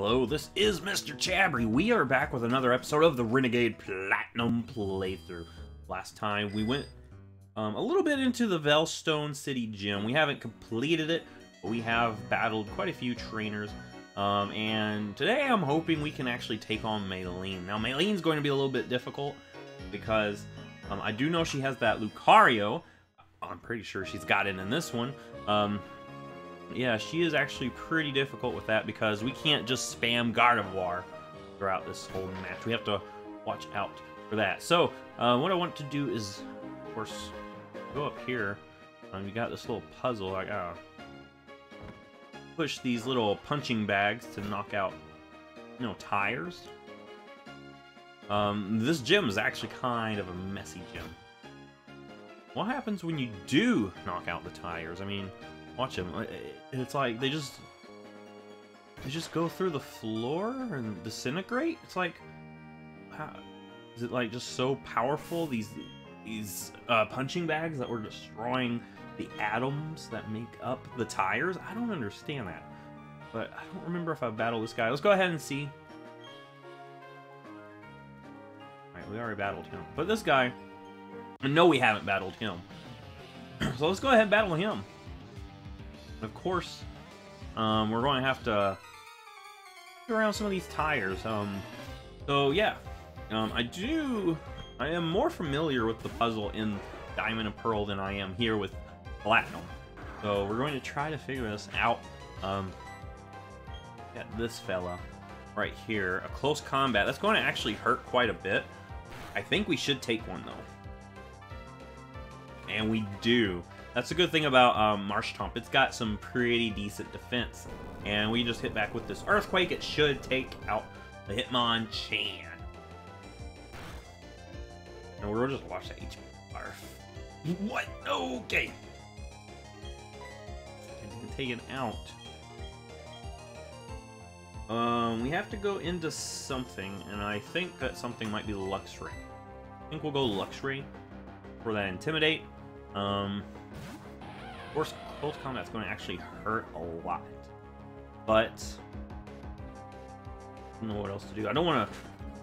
Hello, this is Mr. Chabry. We are back with another episode of the Renegade Platinum playthrough. Last time we went um, a little bit into the Veilstone City Gym. We haven't completed it, but we have battled quite a few trainers. Um, and today I'm hoping we can actually take on Maylene. Now, Maylene's going to be a little bit difficult because um, I do know she has that Lucario. I'm pretty sure she's got it in this one. Yeah, she is actually pretty difficult with that because we can't just spam Gardevoir throughout this whole match. We have to watch out for that. So, uh, what I want to do is, of course, go up here. Um, you got this little puzzle. I gotta push these little punching bags to knock out, you know, tires. Um, this gym is actually kind of a messy gym. What happens when you do knock out the tires? I mean, Watch them. It's like they just they just go through the floor and disintegrate. It's like how is it like just so powerful? These these uh, punching bags that were destroying the atoms that make up the tires. I don't understand that, but I don't remember if I battled this guy. Let's go ahead and see. All right, we already battled him, but this guy. No, we haven't battled him. so let's go ahead and battle him. Of course, um, we're going to have to get around some of these tires. Um, so yeah, um, I do. I am more familiar with the puzzle in Diamond and Pearl than I am here with Platinum. So we're going to try to figure this out. Um, got this fella right here. A close combat. That's going to actually hurt quite a bit. I think we should take one though. And we do. That's a good thing about um, Marshtomp. It's got some pretty decent defense. And we just hit back with this Earthquake. It should take out the Hitmonchan. And we'll just watch that HP barf. What? Okay. Take it out. Um, we have to go into something, and I think that something might be Luxray. I think we'll go Luxray for that Intimidate. Um, of course, close combat's going to actually hurt a lot. But... I don't know what else to do. I don't want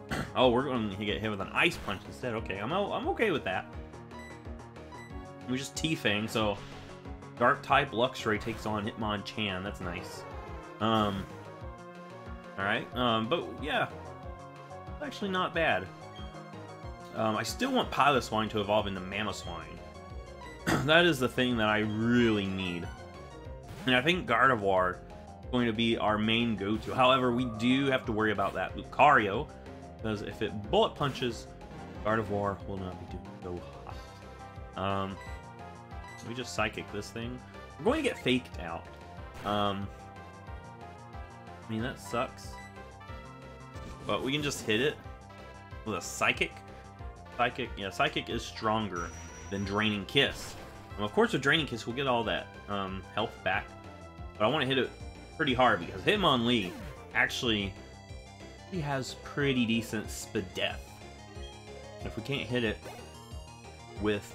to... oh, we're going to get hit with an Ice Punch instead. Okay, I'm, I'm okay with that. We just T-Fang, so... Dark-type Luxray takes on Hitmonchan. That's nice. Um... Alright, um, but yeah. Actually not bad. Um, I still want Piloswine to evolve into Mamoswine. That is the thing that I really need. And I think Gardevoir is going to be our main go-to. However, we do have to worry about that Lucario, because if it bullet punches, Gardevoir will not be doing so hot. Um, we just Psychic this thing. We're going to get faked out. Um, I mean, that sucks. But we can just hit it with a Psychic. Psychic, yeah, Psychic is stronger than Draining Kiss. And of course, with Draining Kiss, we'll get all that um, health back. But I want to hit it pretty hard because Hitmonlee actually he has pretty decent Spadef. If we can't hit it with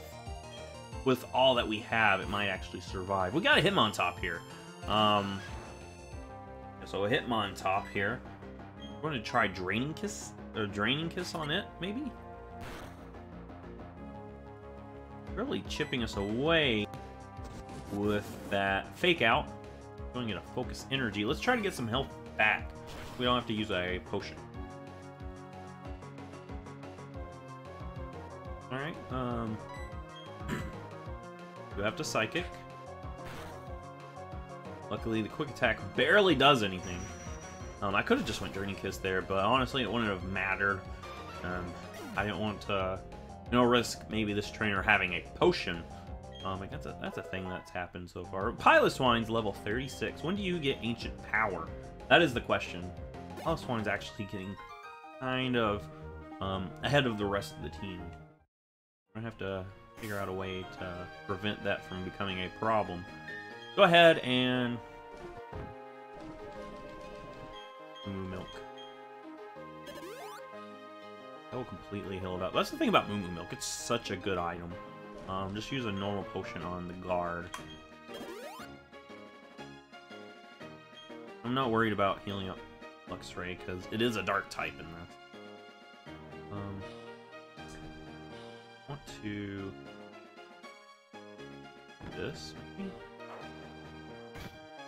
with all that we have, it might actually survive. We got a Hitmontop here. Um, so a Hitmontop here. We're going to try Draining Kiss, or Draining Kiss on it, maybe? Really chipping us away with that fake out. Going to focus energy. Let's try to get some health back. We don't have to use a potion. Alright, um... we have to Psychic. Luckily, the Quick Attack barely does anything. Um, I could have just went Draining Kiss there, but honestly, it wouldn't have mattered. Um, I didn't want to no risk maybe this trainer having a potion. Um, that's a, that's a thing that's happened so far. Piloswine's level 36. When do you get Ancient Power? That is the question. Piloswine's actually getting kind of um, ahead of the rest of the team. I have to figure out a way to prevent that from becoming a problem. Go ahead and... Milk. That will completely heal it up. That's the thing about Moo Moo Milk. It's such a good item. Um, just use a normal potion on the guard. I'm not worried about healing up Luxray, because it is a dark type in this. Um, want to this maybe?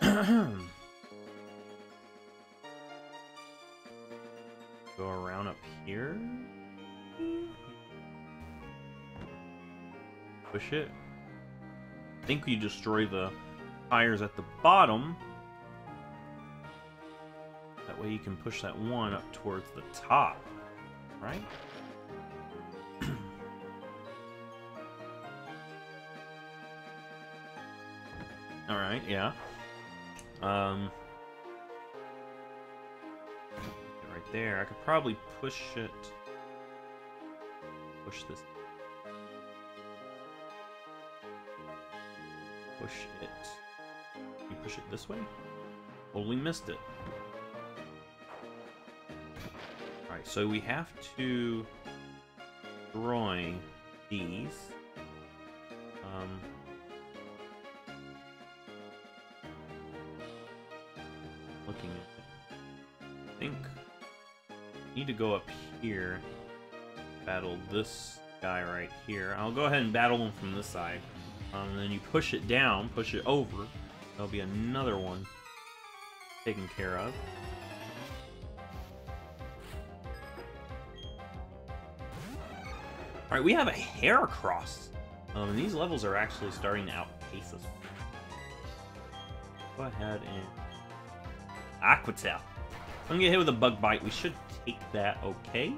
Go around up here. Push it. I think you destroy the tires at the bottom. That way you can push that one up towards the top, right? Alright, yeah. Um, right there. I could probably push it. Push this. Push it. Push it this way? We missed it. Alright, so we have to destroy these. Um, looking at. I think need to go up here. Battle this guy right here. I'll go ahead and battle him from this side. Um, and then you push it down, push it over. There'll be another one taken care of. Alright, we have a Heracross. Um, and these levels are actually starting to outpace us. Go ahead and... Aqua Tail. I'm gonna get hit with a bug bite. We should take that okay.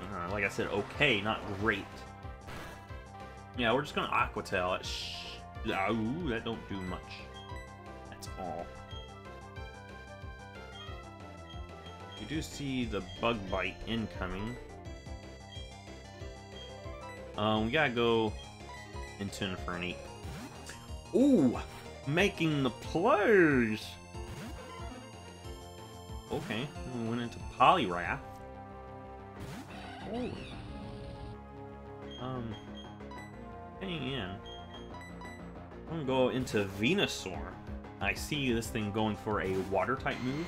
Uh, like I said, okay, not great. Yeah, we're just gonna Aqua Tail. Shh. Ooh, that don't do much. That's all. You do see the bug bite incoming. Um, we gotta go into Infernape. Ooh, making the plays. Okay, we went into Poliwrath. Oh. Um, hang in. I'm gonna go into Venusaur. I see this thing going for a water type move.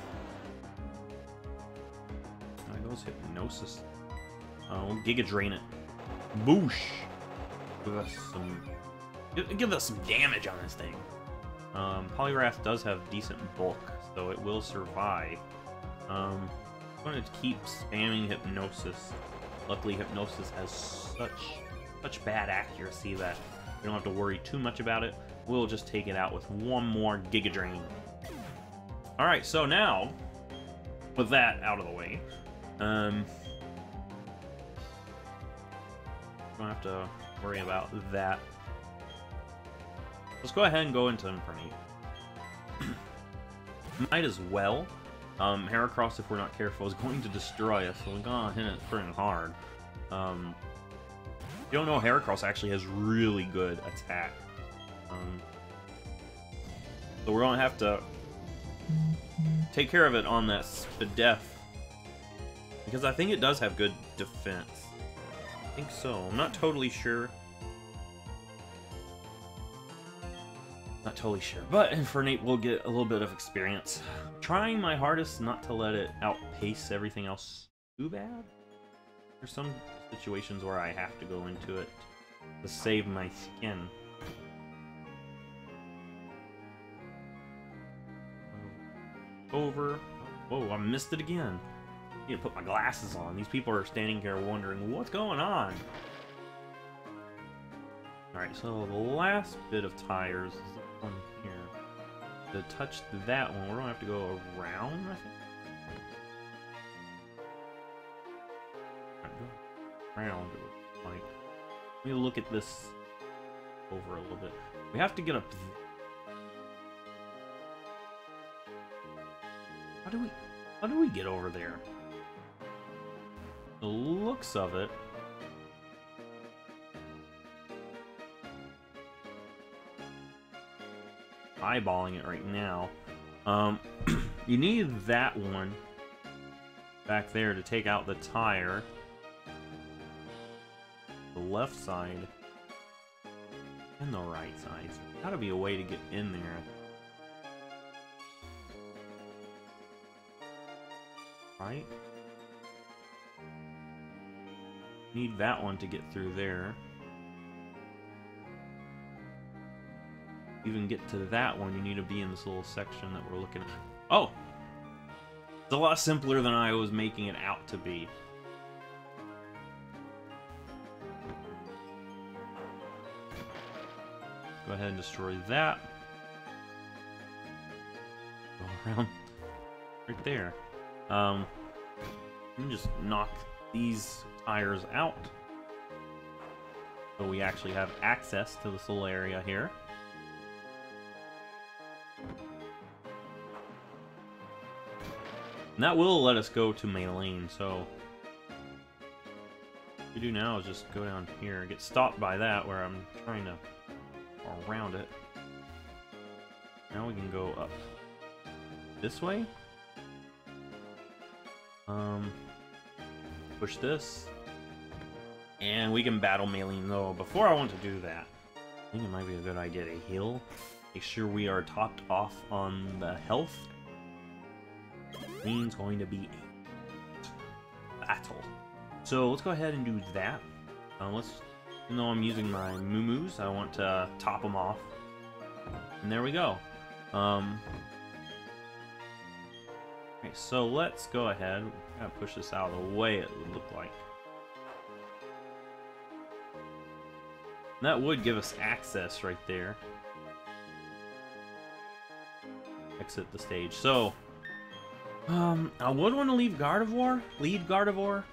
There goes Hypnosis. Oh, Giga Drain it. Boosh! Give us some. Give us some damage on this thing. Um, does have decent bulk, so it will survive. Um, I'm going to keep spamming Hypnosis. Luckily, Hypnosis has such such bad accuracy that we don't have to worry too much about it. We'll just take it out with one more Giga Drain. Alright, so now, with that out of the way, um, don't have to worry about that. Let's go ahead and go into Infernape. Might as well. Um, Heracross, if we're not careful, is going to destroy us, so we're gonna hit it pretty hard. Um, you don't know Heracross actually has really good attack. Um, so we're gonna have to take care of it on that Spadef. Because I think it does have good defense. I think so. I'm not totally sure. Not totally sure, but Infernape will get a little bit of experience. trying my hardest not to let it outpace everything else too bad. There's some situations where I have to go into it to save my skin. Over. Whoa, I missed it again. I need to put my glasses on. These people are standing here wondering, what's going on? Alright, so the last bit of tires is one here. To touch that one, we're gonna have to go around, I think. Around, like. Let me look at this over a little bit. We have to get up. How do we? How do we get over there? The looks of it. eyeballing it right now. Um, you need that one back there to take out the tire. The left side and the right side. So gotta be a way to get in there. right? Need that one to get through there. Even get to that one, you need to be in this little section that we're looking at. Oh! It's a lot simpler than I was making it out to be. Go ahead and destroy that. Go around right there. Um, let me just knock these tires out. So we actually have access to this little area here. And that will let us go to Maylene, so... What we do now is just go down here, get stopped by that where I'm trying to around it. Now we can go up this way. Um, push this. And we can battle Maylene, though. Before I want to do that, I think it might be a good idea to heal. Make sure we are topped off on the health. Maylene's going to be a battle. So let's go ahead and do that. Uh, let's, even though I'm using my Moo I want to top them off. And there we go. Um, okay, so let's go ahead. Gotta push this out of the way it would look like. That would give us access right there. Exit the stage. So, um, I would want to leave Gardevoir, lead Gardevoir,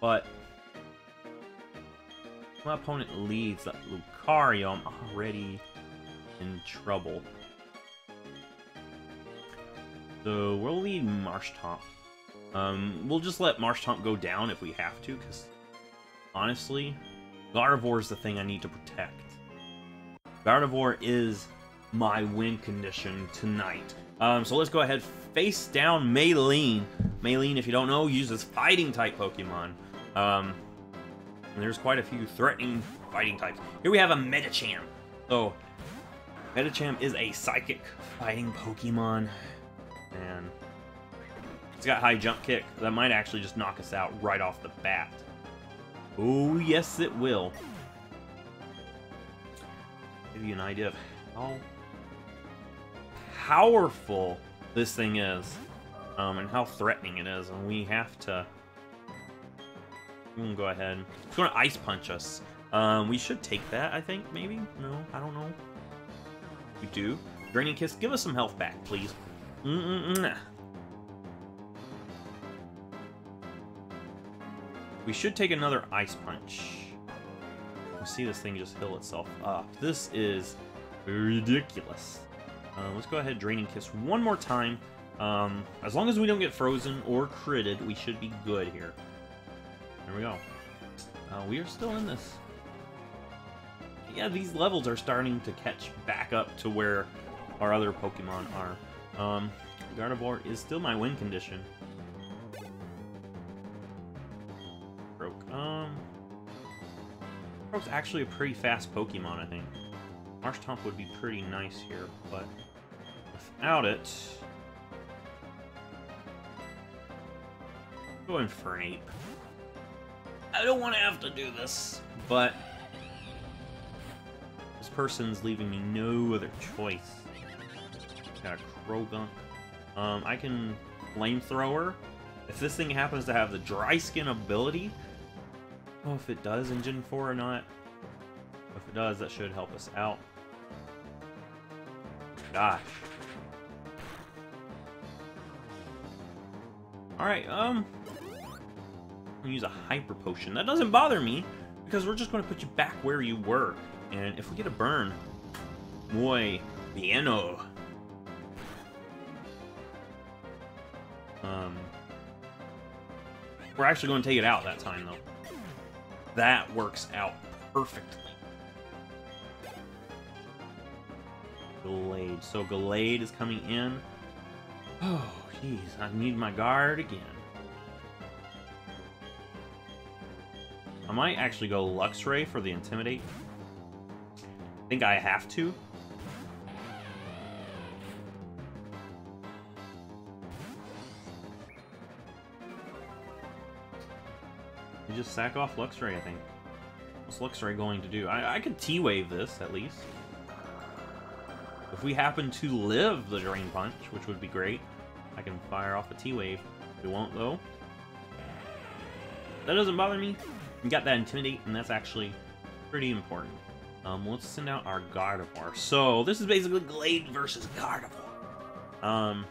but my opponent leads that Lucario, I'm already in trouble. So we'll lead Marshtomp. Um, we'll just let Marshtomp go down if we have to, because honestly, Gardevoir is the thing I need to protect. Gardevoir is my win condition tonight. Um, so let's go ahead, face down Maylene. Maylene, if you don't know, uses fighting type Pokemon. Um, and there's quite a few threatening fighting types. Here we have a Medicham. So, Medicham is a psychic fighting Pokemon. And it's got high jump kick. That might actually just knock us out right off the bat. Oh, yes, it will. Give you an idea of how powerful this thing is. Um, and how threatening it is. And we have to... Can go ahead. It's going to Ice Punch us. Um, we should take that, I think, maybe? No, I don't know. We do. Draining Kiss, give us some health back, please. Mm -mm -mm. We should take another Ice Punch. See this thing just heal itself up. This is ridiculous. Uh, let's go ahead Draining Kiss one more time. Um, as long as we don't get frozen or critted, we should be good here. There we go. Uh, we are still in this. Yeah, these levels are starting to catch back up to where our other Pokemon are. Um, Gardevoir is still my win condition. Croak's actually a pretty fast Pokemon, I think. Marshtomp would be pretty nice here, but without it... Going for an ape. I don't want to have to do this, but this person's leaving me no other choice. Got a Croagunk. Um, I can Flamethrower. If this thing happens to have the Dry Skin ability, know if it does in Gen 4 or not. If it does, that should help us out. Gosh. Alright, um... I'm gonna use a Hyper Potion. That doesn't bother me, because we're just gonna put you back where you were. And if we get a burn... Muy bieno. Um... We're actually going to take it out that time, though that works out perfectly. Gallade. So Gallade is coming in. Oh, jeez. I need my guard again. I might actually go Luxray for the Intimidate. I think I have to. You just sack off Luxray, I think. What's Luxray going to do? I, I could T-Wave this, at least. If we happen to live the Drain Punch, which would be great, I can fire off a T-Wave. We won't, though. That doesn't bother me. Got that Intimidate, and that's actually pretty important. Um, let's send out our Gardevoir. So, this is basically Gallade versus Gardevoir. Um,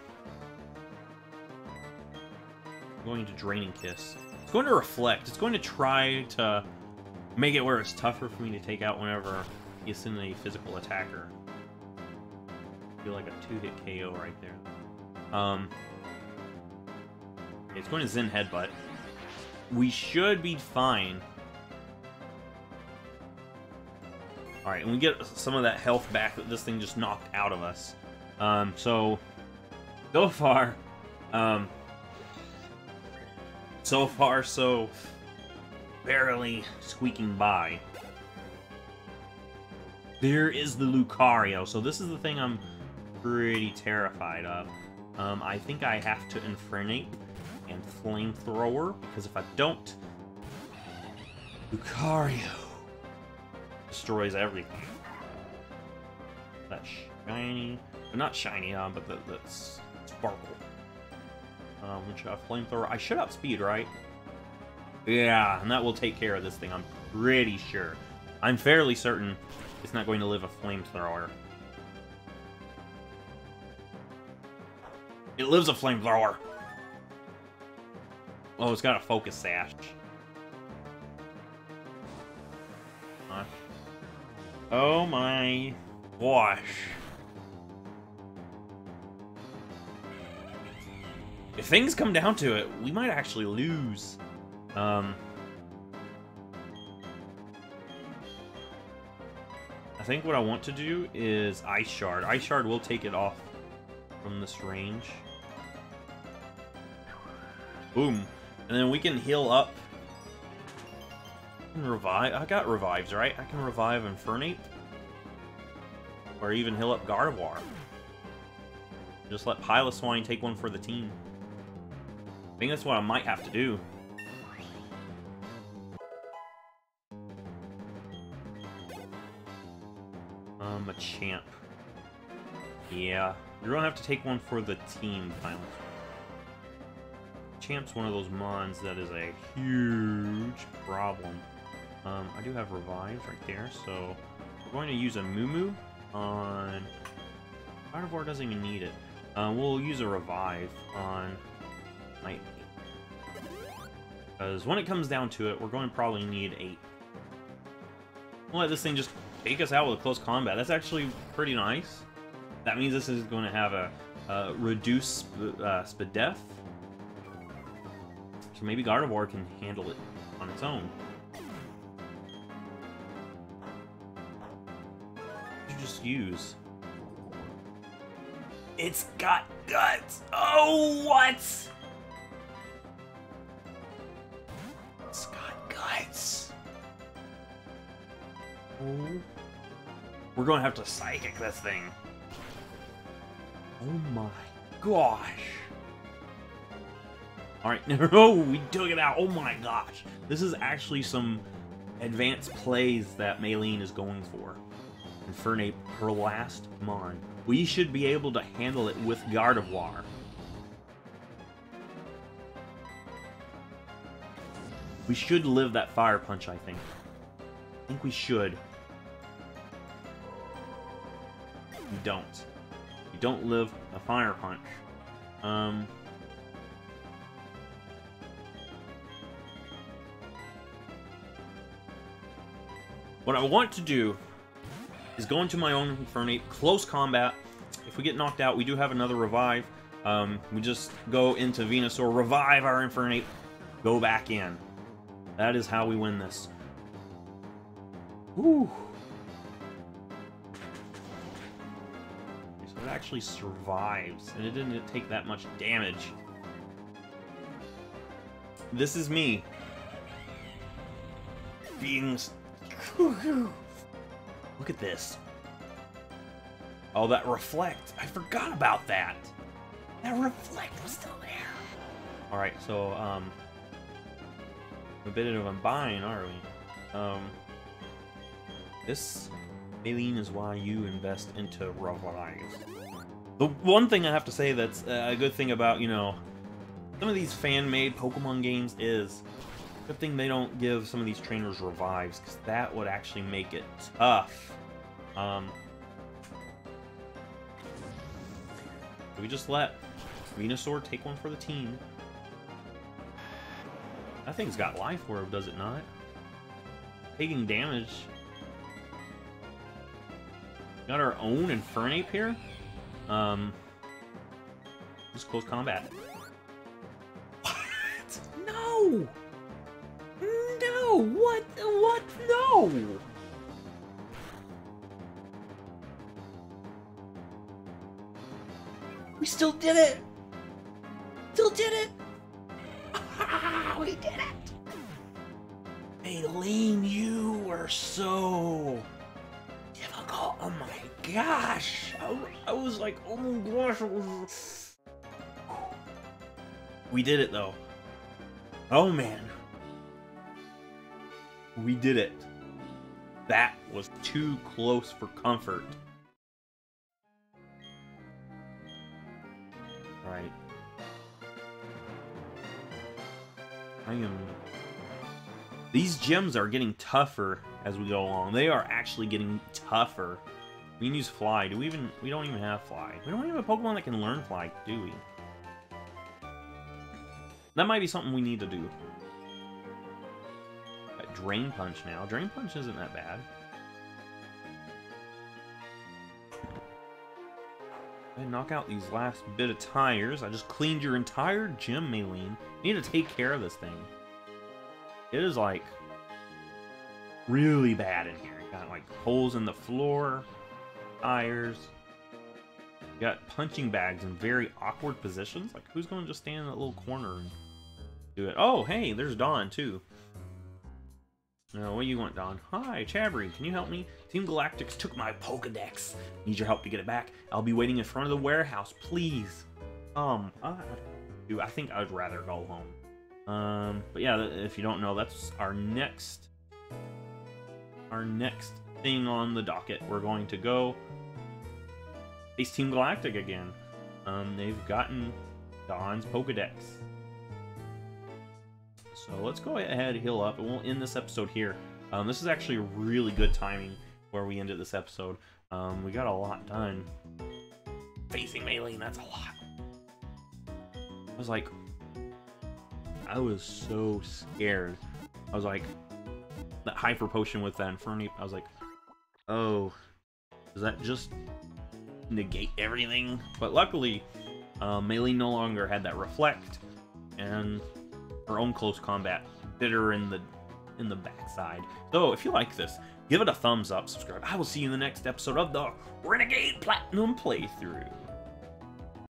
going to Draining Kiss. It's going to Reflect. It's going to try to make it where it's tougher for me to take out whenever you send a physical attacker. Feel like a two-hit KO right there. Um, it's going to Zen Headbutt. We should be fine. Alright, and we get some of that health back that this thing just knocked out of us. Um, so, so far, um, so far, so barely squeaking by. There is the Lucario. So this is the thing I'm pretty terrified of. Um, I think I have to Infernape and Flamethrower, because if I don't, Lucario destroys everything. That shiny, not shiny, uh, but the sparkle. Um, which have flamethrower. I should have speed, right? Yeah, and that will take care of this thing. I'm pretty sure. I'm fairly certain it's not going to live a flamethrower. It lives a flamethrower. Oh, it's got a focus sash. Huh? Oh my gosh. If things come down to it, we might actually lose. Um, I think what I want to do is Ice Shard. Ice Shard will take it off from this range. Boom. And then we can heal up. And revive. I got revives, right? I can revive Infernape. Or even heal up Gardevoir. Just let Piloswine take one for the team. I think that's what I might have to do. Um, Machamp. Yeah, you're gonna have to take one for the team, finally. Champ's one of those mons that is a huge problem. Um, I do have revives right there, so we're going to use a Moo on... Gardevoir doesn't even need it. Uh, we'll use a revive on might Because when it comes down to it, we're going to probably need 8. We'll let this thing just take us out with a close combat. That's actually pretty nice. That means this is going to have a, reduced sp uh, Spadef. So maybe Gardevoir can handle it on its own. You just use. It's got guts! Oh, what? It's got guts. Oh. We're to have to psychic this thing. Oh my gosh. Alright, no, we took it out. Oh my gosh. This is actually some advanced plays that Maylene is going for. Infernape, her last Mon. We should be able to handle it with Gardevoir. We should live that Fire Punch, I think. I think we should. You don't. You don't live a fire punch. Um... What I want to do is go into my own Infernape, close combat. If we get knocked out, we do have another revive. Um, we just go into Venusaur, revive our Infernape, go back in. That is how we win this. Whew. So it actually survives, and it didn't take that much damage. This is me. Being... Look at this. Oh, that reflect. I forgot about that. That reflect was still there. Alright, so, um... a bit of a bind, are we? Um, this, Maylene, is why you invest into Revive. The one thing I have to say that's a good thing about, you know, some of these fan-made Pokemon games is good thing they don't give some of these trainers revives, because that would actually make it tough. Um, we just let Venusaur take one for the team. That thing's got Life Orb, does it not? Taking damage. Got our own Infernape here. Um, just close combat. What? No! What? What? No! We still did it! Still did it! we did it! Maylene, you were so difficult. Oh my gosh! I, I was like, oh my gosh! We did it though. Oh man. We did it. That was too close for comfort. Right. I am... These gems are getting tougher as we go along. They are actually getting tougher. We can use Fly. Do we even... We don't even have Fly. We don't even have a Pokemon that can learn Fly, do we? That might be something we need to do. Drain Punch now. Drain Punch isn't that bad. And knock out these last bit of tires. I just cleaned your entire gym, Maylene. You need to take care of this thing. It is like really bad in here. got like holes in the floor, tires. Got punching bags in very awkward positions. Like who's going to just stand in that little corner and do it? Oh, hey, there's Dawn too. No, what do you want, Dawn? Hi, Chabry, can you help me? Team Galactics took my Pokedex. Need your help to get it back. I'll be waiting in front of the warehouse, please. Um, I, dude, I think I'd rather go home. Um, but yeah, if you don't know, that's our next, our next thing on the docket. We're going to go face Team Galactic again. Um, they've gotten Dawn's Pokedex. So let's go ahead, heal up, and we'll end this episode here. Um, this is actually a really good timing where we ended this episode. Um, we got a lot done. Facing Maylene, that's a lot. I was like, I was so scared. I was like, that hyper potion with that Infernape, I was like, oh, does that just negate everything? But luckily, uh, Maylene no longer had that reflect, and her own close combat bit her in the in the backside. So if you like this, give it a thumbs up, subscribe. I will see you in the next episode of the Renegade Platinum playthrough.